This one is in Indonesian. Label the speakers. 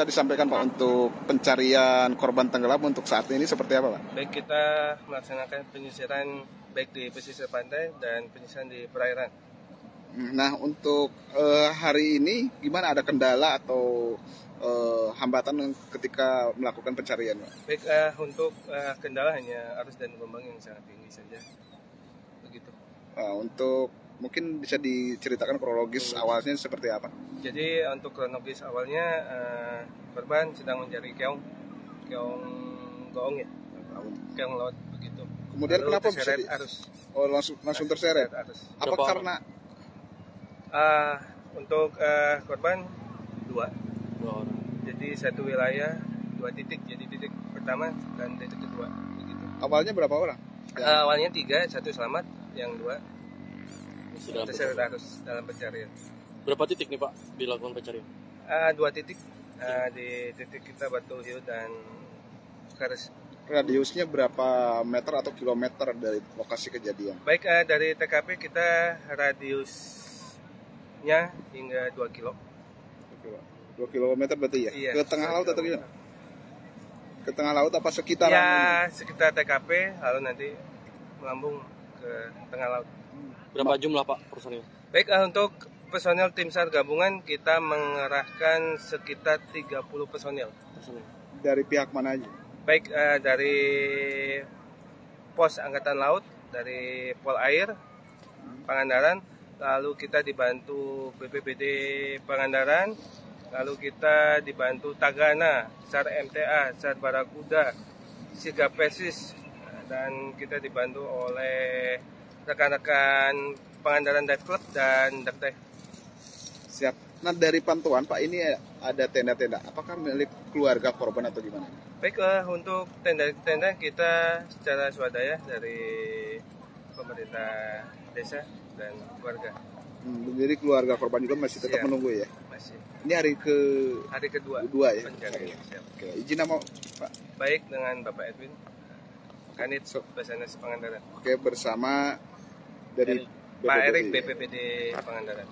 Speaker 1: bisa disampaikan Pak untuk pencarian korban tenggelam untuk saat ini seperti apa Pak?
Speaker 2: Baik kita melaksanakan penyisiran baik di pesisir pantai dan penyisiran di perairan.
Speaker 1: Nah untuk uh, hari ini gimana ada kendala atau uh, hambatan ketika melakukan pencarian Pak?
Speaker 2: Baik uh, untuk uh, kendala hanya arus dan gelombang yang sangat tinggi saja. Begitu.
Speaker 1: Uh, untuk mungkin bisa diceritakan kronologis hmm. awalnya seperti apa?
Speaker 2: Jadi untuk kronologis awalnya uh, korban sedang mencari keong, keong goong ya, keong laut begitu.
Speaker 1: Kemudian Lalu kenapa bisa di... arus? Oh langsung langsung terseret. Arus. Apa Berapa karena?
Speaker 2: Uh, untuk uh, korban dua. Dua orang. Jadi satu wilayah dua titik. Jadi titik pertama dan titik kedua begitu.
Speaker 1: Awalnya berapa orang?
Speaker 2: Uh, awalnya tiga, satu selamat, yang dua sudah terseret arus dalam pencarian.
Speaker 3: Berapa titik nih Pak dilakukan pencarian?
Speaker 2: Uh, dua titik uh, di titik kita Batu Hiu dan Kares.
Speaker 1: Radiusnya berapa meter atau kilometer dari lokasi kejadian?
Speaker 2: Baik uh, dari TKP kita radiusnya hingga 2 kilo.
Speaker 1: 2 kilometer berarti ya?
Speaker 2: Iya,
Speaker 1: ke tengah laut atau gimana? Ke tengah laut apa sekitar?
Speaker 2: Ya, sekitar TKP lalu nanti melambung ke tengah laut.
Speaker 3: Berapa jumlah Pak personil?
Speaker 2: Baik, uh, untuk personil tim SAR gabungan kita mengerahkan sekitar 30 personil. personil.
Speaker 1: Dari pihak mana aja?
Speaker 2: Baik, uh, dari Pos Angkatan Laut, dari Pol Air, Pangandaran, lalu kita dibantu BPBD Pangandaran, lalu kita dibantu Tagana, SAR MTA, SAR Barakuda, Siga Persis, dan kita dibantu oleh rekan-rekan Pangandaran Dive Club dan Dive
Speaker 1: Siap. Nah dari pantauan Pak ini ada tenda-tenda. Apakah milik keluarga korban atau gimana?
Speaker 2: Baik uh, untuk tenda-tenda kita secara swadaya dari pemerintah desa dan keluarga.
Speaker 1: Hmm, jadi keluarga korban juga masih tetap Siap. menunggu ya?
Speaker 2: Masih.
Speaker 1: Ini hari ke
Speaker 2: hari kedua.
Speaker 1: Kedua ya.
Speaker 2: Oke.
Speaker 1: Oke. Izin nama Pak.
Speaker 2: Baik dengan Bapak Edwin. Kanit Basarnas Pangandaran.
Speaker 1: Oke bersama dari
Speaker 2: Pak Erik BPPD Pangandaran.